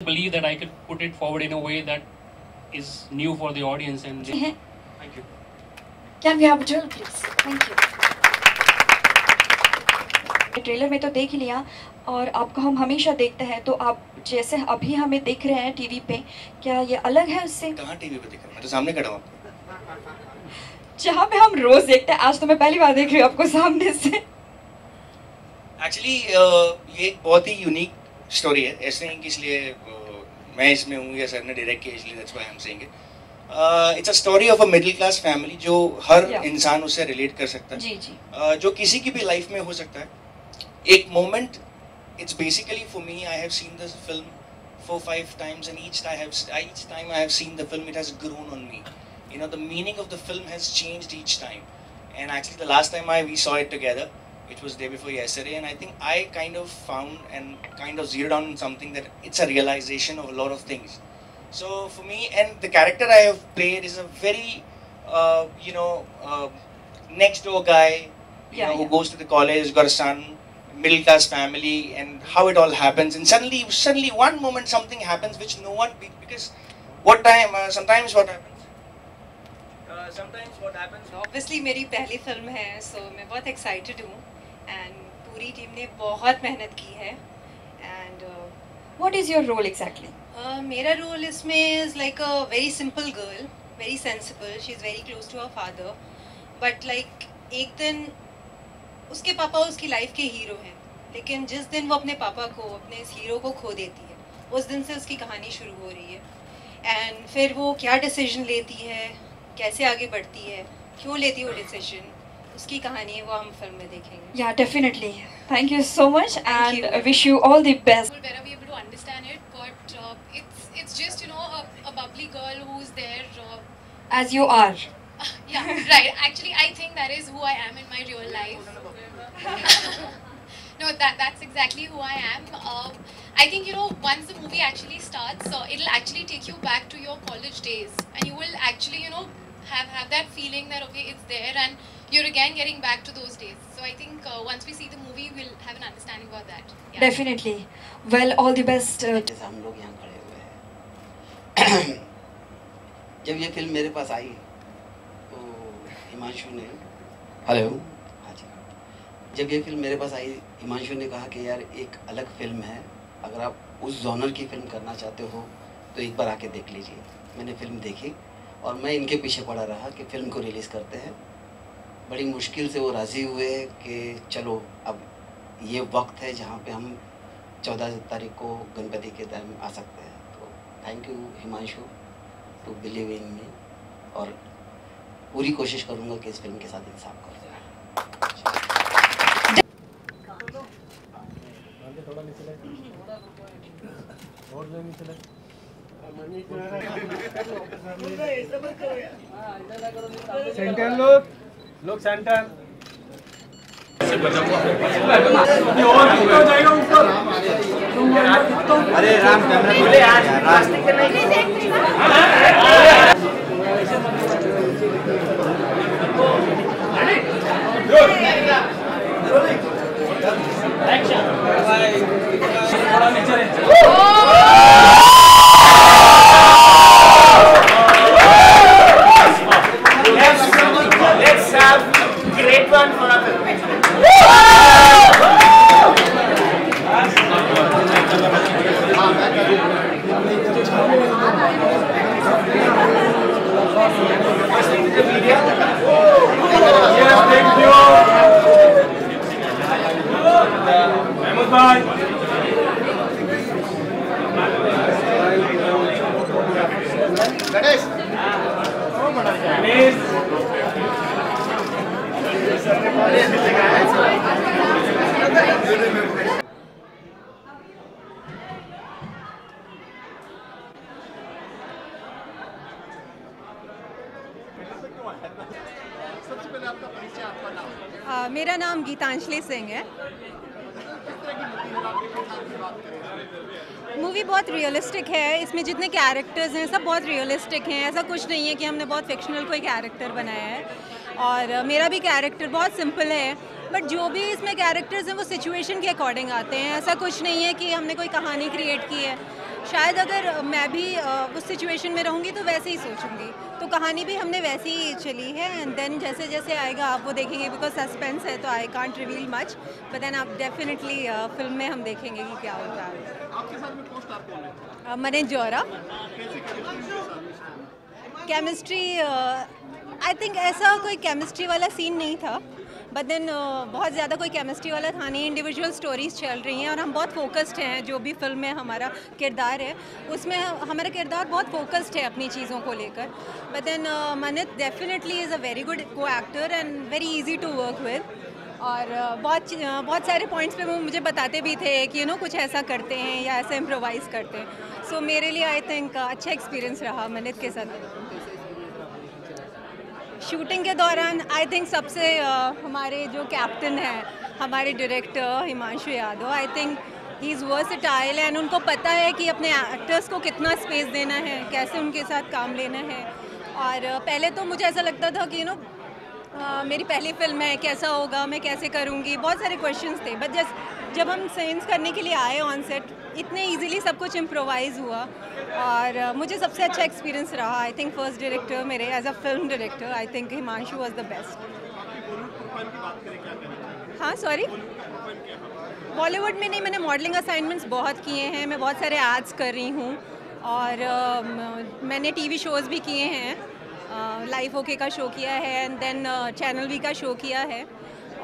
believe that I could put it forward in a way that is new for the audience and they, thank you. Can we have a drill, please? Thank you. Trailer में तो देख ही लिया और आपको हम हमेशा देखते हैं तो आप जैसे अभी हमें देख रहे हैं टीवी पे क्या ये अलग है उससे कहाँ टीवी पे दिख रहा है मैं तो सामने खड़ा हूँ जहाँ पे हम रोज देखते हैं आज तो मैं पहली बार देख रही हूँ आपको सामने से एक्चुअली uh, ये बहुत ही यूनिक स्टोरी है। ऐसे नहीं कि इसलिए मैं इसमें हूँ या सर ने डायरेक्ट किया इसलिए that's why I am saying it's a story of a middle class family जो हर yeah. इंसान उसे रिलेट कर सकता है। जी, जी. Uh, जो किसी की भी लाइफ में हो सकता है। एक moment it's basically for me I have seen this film four five times and each I have each time I have seen the film it has grown on me you know the meaning of the film has changed each time and actually the last time I we saw it together it was day before yesterday and I think I kind of found and kind of zeroed on something that it's a realization of a lot of things so for me and the character I have played is a very uh, you know uh, next door guy you Yeah, know, who yeah. goes to the college, got a son, middle class family, and how it all happens. And suddenly, suddenly, one moment something happens which no one be, because what time? Uh, sometimes what happens? Uh, sometimes what happens? Obviously मेरी पहली film है सो मैं बहुत excited हूँ and पूरी team ने बहुत मेहनत की है। And what is your role exactly मेरा रोल इसमें is like a very simple girl very sensible she is very close to her father but like एक दिन उसके पापा उसकी लाइफ के हीरो हैं। लेकिन जिस दिन वो अपने पापा को, अपने इस हीरो को खो देती है, उस दिन से उसकी कहानी शुरू हो रही है। एंड फिर वो क्या डिसीज़न लेती है, कैसे आगे बढ़ती है, क्यों लेती है वो डिसीज़न उसकी कहानी है वो हम फिल्म में देखेंगे या definitely thank you so much you. And wish you all the best will better be able to understand it. But uh, it's it's just you know a, a bubbly girl who's there. Uh, as you are yeah, right. Actually, I think that is who I am in my real life. no, that that's exactly who I am. Uh, I think you know once the movie actually starts, uh, it'll actually take you back to your college days, and you will actually you know have have that feeling that okay it's there and you're again getting back to those days. So I think uh, once we see the movie, we'll have an understanding about that. Yeah. Definitely well all the best जैसे हम लोग यहाँ खड़े हुए हैं। जब ये film मेरे पास आई तो हिमांशु ने हेलो हाँ जी। जब ये फ़िल्म मेरे पास आई हिमांशु ने कहा कि यार एक अलग फ़िल्म है। अगर आप उस जॉनर की फ़िल्म करना चाहते हो तो एक बार आके देख लीजिए। मैंने फ़िल्म देखी और मैं इनके पीछे पड़ा रहा कि फ़िल्म को रिलीज़ करते हैं। बड़ी मुश्किल से वो राज़ी हुए कि चलो, अब ये वक्त है जहाँ पे हम चौदह तारीख को गणपति के टाइम आ सकते हैं। तो thank you Himanshu to believe in me और पूरी कोशिश करूँगा कि इस फ़िल्म के साथ इंसाफ कर सेंटर लोग लोग सेंटर अरे राम बोले यार Let's have great one for our Yes, thank you. Mahmood bhai. Ganesh. Uh, मेरा नाम गीतांजलि सिंह है। मूवी बहुत रियलिस्टिक है, इसमें जितने कैरेक्टर्स हैं, सब बहुत रियलिस्टिक हैं। ऐसा कुछ नहीं है कि हमने बहुत फिक्शनल कोई कैरेक्टर बनाया है। और मेरा भी कैरेक्टर बहुत सिंपल है बट जो भी इसमें कैरेक्टर्स हैं, वो सिचुएशन के अकॉर्डिंग आते हैं। ऐसा कुछ नहीं है कि हमने कोई कहानी क्रिएट की है। शायद अगर मैं भी उस सिचुएशन में रहूँगी तो वैसे ही सोचूँगी। तो कहानी भी हमने वैसी ही चली है एंड देन जैसे जैसे आएगा आप वो देखेंगे बिकॉज़ सस्पेंस है तो I can't reveal much but then आप डेफिनेटली फ़िल्म में हम देखेंगे कि क्या होता है। मने uh, chemistry chemistry I think ऐसा कोई केमिस्ट्री वाला सीन नहीं था। बट देन बहुत ज़्यादा कोई केमिस्ट्री वाला था नहीं इंडिविजुअल स्टोरीज चल रही हैं और हम बहुत फोकस्ड हैं जो भी फ़िल्म में हमारा किरदार है उसमें हमारा किरदार बहुत फोकस्ड है अपनी चीज़ों को लेकर। But then Manit definitely is a very good co actor and very easy to work with और uh, बहुत uh, बहुत सारे पॉइंट्स पे वो मुझे बताते भी थे कि यू नो कुछ ऐसा करते हैं या ऐसा इम्प्रोवाइज़ करते हैं। सो so, मेरे लिए आई थिंक अच्छा एक्सपीरियंस रहा मनित के साथ। शूटिंग के दौरान आई थिंक सबसे अ, हमारे जो कैप्टन हैं हमारे director Himanshu Yadav I think he is versatile and उनको पता है कि अपने एक्टर्स को कितना स्पेस देना है कैसे उनके साथ काम लेना है। और पहले तो मुझे ऐसा लगता था कि यू नो मेरी पहली फ़िल्म है, कैसा होगा, मैं कैसे करूँगी? बहुत सारे क्वेश्चन थे बट जस्ट जब हम सेंस करने के लिए आए ऑन सेट इतने इजीली सब कुछ इम्प्रोवाइज हुआ। और मुझे सबसे अच्छा एक्सपीरियंस रहा। आई थिंक फ़र्स्ट डायरेक्टर मेरे as a film director I think Himanshu was the best हाँ सॉरी बॉलीवुड में नहीं, मैंने मॉडलिंग असाइनमेंट्स बहुत किए हैं, मैं बहुत सारे एड्स कर रही हूँ। और म- मैंने टीवी शोज़ भी किए हैं। लाइफ ओके का शो किया है एंड देन चैनल वी का शो किया है।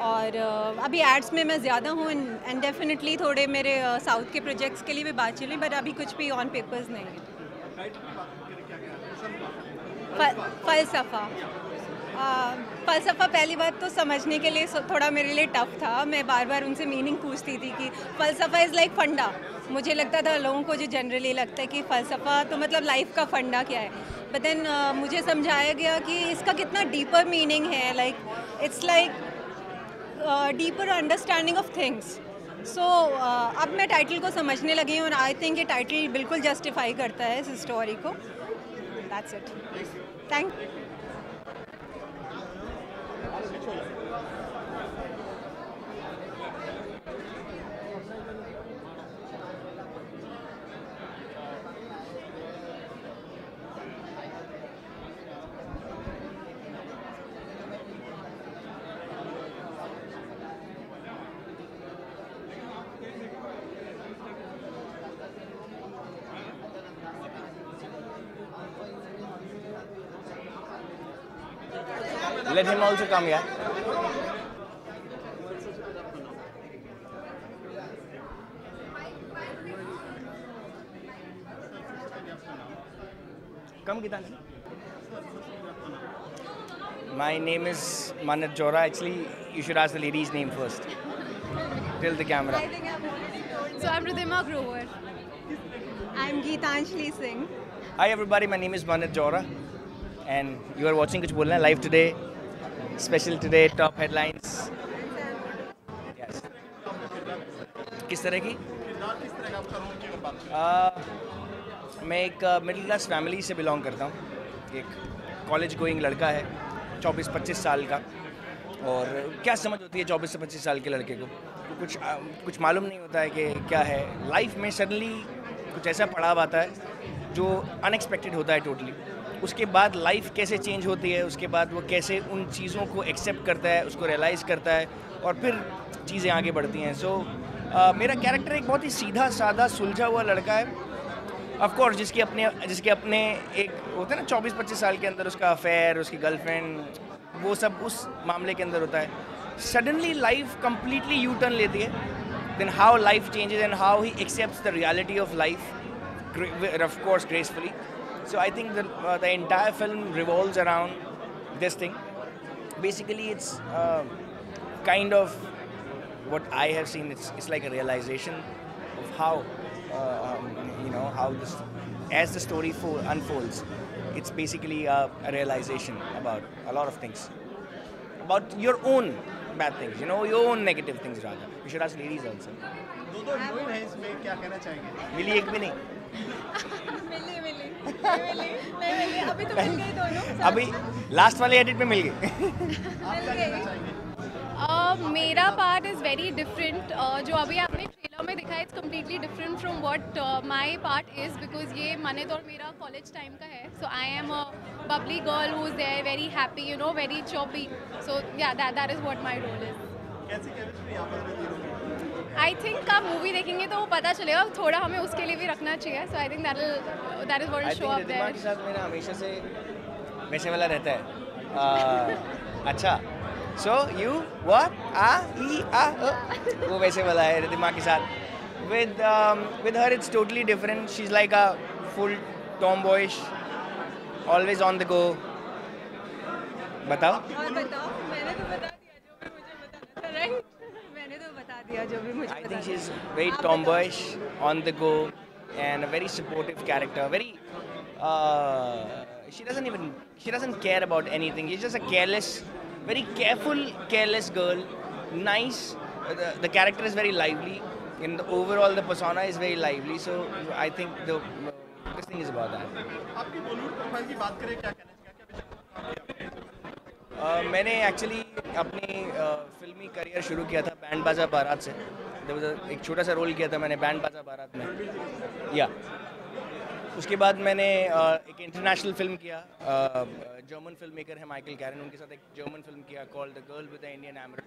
और अभी एड्स में मैं ज़्यादा हूँ एंड डेफिनेटली थोड़े मेरे साउथ के प्रोजेक्ट्स के लिए भी बात चली बट अभी कुछ भी ऑन पेपर्स नहीं है। फलसफा। फलसफा पहली बात तो समझने के लिए थोड़ा मेरे लिए टफ था। मैं बार बार उनसे मीनिंग पूछती थी कि फ़लसफ़ा इज़ लाइक फंडा। मुझे लगता था लोगों को जो जनरली लगता है कि फ़लसफ़ा तो मतलब लाइफ का फंडा क्या है। बट देन मुझे समझाया गया कि इसका कितना डीपर मीनिंग है like it's like deeper understanding of things so अब मैं टाइटल को समझने लगी हूँ और आई थिंक ये टाइटल बिल्कुल जस्टिफाई करता है इस स्टोरी को. That's it thank Let him also come, yeah. Come, Gitanjali. My name is Manat Jora. Actually, you should ask the lady's name first. Till the camera. So I'm Ridhima Grover. I'm Geetanjali Singh. Hi everybody, my name is Manat Jora and you are watching Kuch Bolna live today. Today, top headlines. Yes. किस तरह की? आ, मैं एक middle class family से belong करता हूँ। एक कॉलेज गोइंग लड़का है 24-25 साल का। और क्या समझ होती है 24 से 25 साल के लड़के को? कुछ आ, कुछ मालूम नहीं होता है कि क्या है। लाइफ में सडनली कुछ ऐसा पड़ाव आता है जो अनएक्सपेक्टेड होता है टोटली उसके बाद लाइफ कैसे चेंज होती है उसके बाद वो कैसे उन चीज़ों को एक्सेप्ट करता है उसको रियलाइज़ करता है और फिर चीज़ें आगे बढ़ती हैं। सो so, मेरा कैरेक्टर एक बहुत ही सीधा साधा सुलझा हुआ लड़का है। ऑफ़ कोर्स जिसके अपने जिसके अपने एक होते हैं ना चौबीस पच्चीस साल के अंदर उसका अफेयर उसकी गर्लफ्रेंड वो सब उस मामले के अंदर होता है। Suddenly life completely U turn लेती है। Then how life changes and how he accept the reality of life of Course gracefully so I think the entire film revolves around this thing basically it's uh, kind of what I have seen. It's, it's like a realization of how uh, um, you know how this as the story fo- unfolds. It's basically a, a realization about a lot of things, about your own bad things, you know, your own negative things rather. You should ask ladies also. दो दो heroine है इसमें क्या कहना चाहेंगे मिली एक भी नहीं मिली मिली मिली नहीं मिली अभी तो मिल गई दोनों अभी लास्ट वाले एडिट में मिल गई। मिल गई। मेरा पार्ट इज़ वेरी डिफरेंट जो अभी आपने ट्रेलर में दिखा है it's completely different from what my part is because ये मानित तो मेरा कॉलेज टाइम का है। So I am a bubbly girl who is there very happy you know very choppy so yeah that that is what my role is कैसी chemistry आपस में? आई think आप movie देखेंगे तो वो पता चलेगा थोड़ा हमें उसके लिए भी रखना चाहिए so I think that that is what show up Riddhima के देयर साथ मेरा हमेशा से वैसे वाला रहता है। अच्छा सो यू व्हाट आ ई आ वो वैसे वाला है रिद्धिमा के साथ। With with her it's totally different she is like a full tomboyish always on the go बताओ। और बताओ मैंने तो बता दिया जो मुझे बताना था right तो बता दिया जो भी मुझे I बताना think she's था। very आप tomboyish, on the go, and a very supportive character. Very, uh, she doesn't even she doesn't care about anything. She's just a careless, very careful, careless girl. Nice. Uh, The, the character is very lively, and the, overall the persona is very lively. So I think the uh, this thing is about that. आपकी Bollywood profile की बात करें क्या कहना चाहिए क्या क्या विषय Uh, मैंने एक्चुअली अपनी फिल्मी करियर शुरू किया था बैंड बाजा बारात से। एक छोटा सा रोल किया था मैंने बैंड बाजा बारात में। या। उसके बाद मैंने एक इंटरनेशनल फ़िल्म किया जर्मन फ़िल्म मेकर है माइकल कैरन उनके साथ एक जर्मन फ़िल्म किया called the girl with the Indian emerald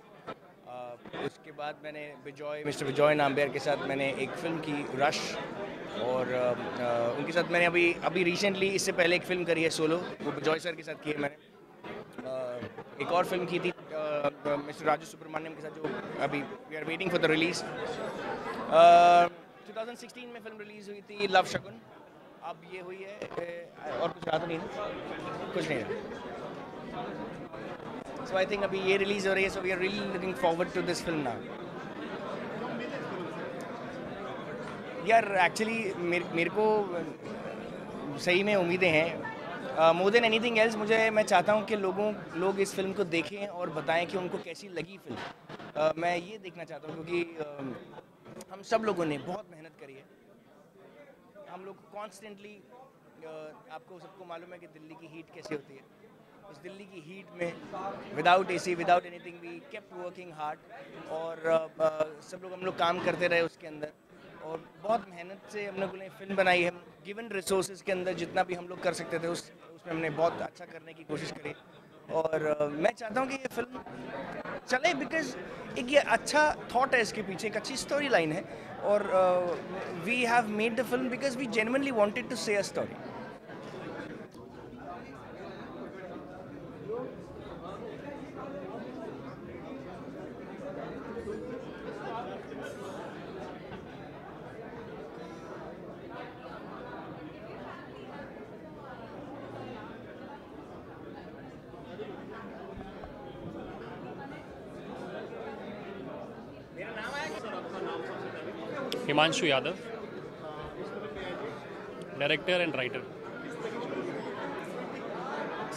उसके बाद मैंने बिजॉय मिस्टर बिजॉय नाम्बेर के साथ मैंने एक फ़िल्म की रश और उनके साथ मैंने अभी अभी रिसेंटली इससे पहले एक फ़िल्म करी है सोलो वो बिजॉय सर के साथ की है मैंने एक और फ़िल्म की थी। मिस्टर राजू सुब्रमण्यम के साथ जो अभी we are waiting for the release 2016 में फ़िल्म रिलीज़ हुई थी लव शकुन अब ये हुई है और कुछ रहा तो नहीं कुछ नहीं रहा सो आई थिंक अभी ये रिलीज़ हो रही है so we are really looking forward to this film now यार एक्चुअली मेरे को सही में उम्मीदें हैं मोर देन एनीथिंग एल्स मुझे मैं चाहता हूँ कि लोगों लोग इस फ़िल्म को देखें और बताएँ कि उनको कैसी लगी फ़िल्म uh, मैं ये देखना चाहता हूँ क्योंकि uh, हम सब लोगों ने बहुत मेहनत करी है. हम लोग कॉन्स्टेंटली आपको सबको मालूम है कि दिल्ली की हीट कैसी होती है. उस दिल्ली की हीट में without AC without anything we kept working hard और uh, uh, सब लोग हम लोग काम करते रहे उसके अंदर. और बहुत मेहनत से हम लोगों ने फ़िल्म बनाई है। गिवन रिसोर्सेज के अंदर जितना भी हम लोग कर सकते थे, उस, उसमें हमने बहुत अच्छा करने की कोशिश करी। और मैं चाहता हूँ कि ये फ़िल्म चले बिकॉज़ एक ये अच्छा थॉट है इसके पीछे, एक अच्छी स्टोरी लाइन है। और we have made the film because we genuinely wanted to say a story Himanshu Yadav director and writer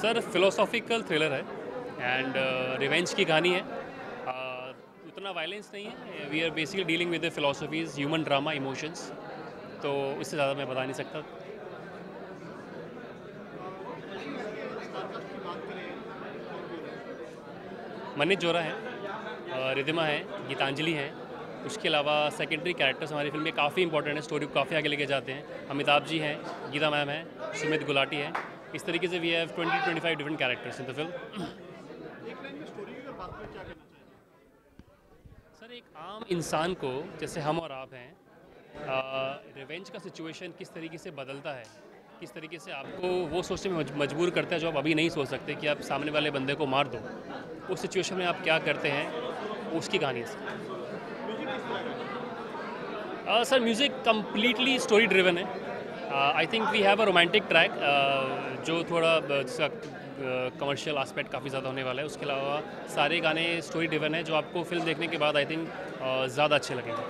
sir philosophical thriller है एंड रिवेंज की कहानी है। Uh, उतना वायलेंस नहीं है। We are basically dealing with philosophies human drama emotions तो उससे ज़्यादा मैं बता नहीं सकता। मनीष जोरा है अ, रिधिमा है गीतांजलि है। उसके अलावा सेकेंडरी कैरेक्टर्स हमारी फ़िल्म में काफ़ी इंपॉर्टेंट है स्टोरी को काफ़ी आगे लेके जाते हैं। अमिताभ जी हैं, गीता मैम है, सुमित गुलाटी है। इस तरीके से we have twenty twenty five different characters in the film sir, एक आम इंसान को, जैसे हम और आप हैं रिवेंज का सिचुएशन किस तरीके से बदलता है? किस तरीके से आपको वो सोचने में मजबूर करता है जो आप अभी नहीं सोच सकते कि आप सामने वाले बंदे को मार दो? उस सिचुएशन में आप क्या करते हैं? उसकी कहानी है sir Uh, music completely story driven है. I think we have a romantic track जो थोड़ा uh, जिसका कमर्शियल आस्पेक्ट काफ़ी ज़्यादा होने वाला है. उसके अलावा सारे गाने स्टोरी ड्रिवन है जो आपको फ़िल्म देखने के बाद आई थिंक ज़्यादा अच्छे लगेंगे.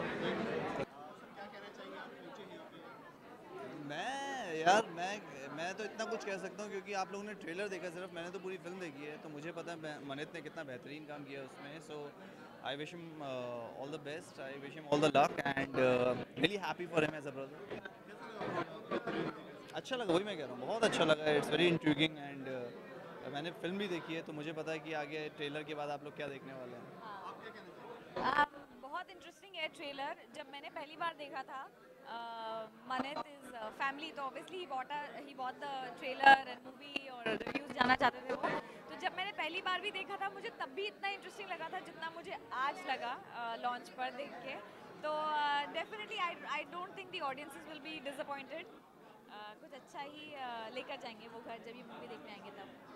मैं यार मैं मैं तो इतना कुछ कह सकता हूँ क्योंकि आप लोगों ने ट्रेलर देखा सिर्फ़ मैंने तो पूरी फ़िल्म देखी है तो मुझे पता है मनित ने कितना बेहतरीन काम किया उसमें so I wish him all the best I wish him all the luck and really happy for him as a brother अच्छा लगा वही मैं कह रहा हूँ। बहुत अच्छा लगा इट्स वेरी इंट्रूगिंग एंड मैंने फ़िल्म भी देखी है तो मुझे पता है कि आगे ट्रेलर के बाद आप लोग क्या देखने वाले हैं। Um, बहुत इंटरेस्टिंग है ट्रेलर जब मैंने पहली बार देखा था मनित इज़ फैमिली तो obviously he bought he both the trailer and movie और रिव्यूज़ जाना चाहते थे वो। जब मैंने पहली बार भी देखा था, मुझे तब भी इतना इंटरेस्टिंग लगा था जितना मुझे आज लगा लॉन्च पर देख के। तो definitely I I don't think the audiences will be disappointed कुछ अच्छा ही लेकर जाएँगे वो घर, जब ये मूवी देखने आएँगे तब।